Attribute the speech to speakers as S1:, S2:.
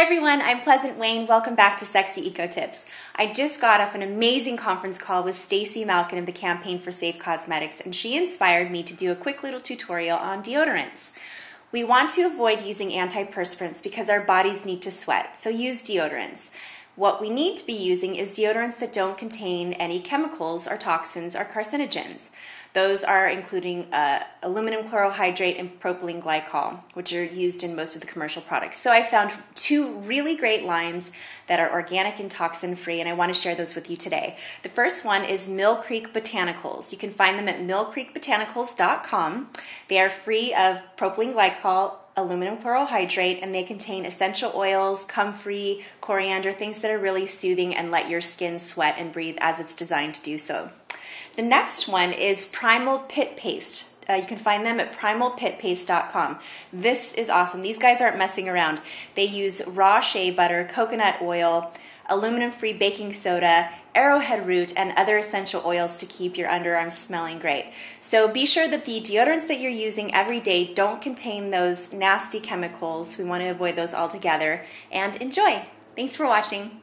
S1: everyone, I'm Pleasant Wayne. Welcome back to Sexy Eco Tips. I just got off an amazing conference call with Stacy Malkan of the Campaign for Safe Cosmetics, and she inspired me to do a quick little tutorial on deodorants. We want to avoid using antiperspirants because our bodies need to sweat, so use deodorants. What we need to be using is deodorants that don't contain any chemicals or toxins or carcinogens. Those are including uh, aluminum chlorohydrate and propylene glycol, which are used in most of the commercial products. So I found two really great lines that are organic and toxin free, and I want to share those with you today. The first one is Mill Creek Botanicals. You can find them at millcreekbotanicals.com. They are free of propylene glycol aluminum chlorohydrate and they contain essential oils, comfrey, coriander, things that are really soothing and let your skin sweat and breathe as it's designed to do so. The next one is Primal Pit Paste. Uh, you can find them at primalpitpaste.com. This is awesome. These guys aren't messing around. They use raw shea butter, coconut oil, aluminum free baking soda, arrowhead root, and other essential oils to keep your underarms smelling great. So be sure that the deodorants that you're using every day don't contain those nasty chemicals. We want to avoid those altogether. And enjoy. Thanks for watching.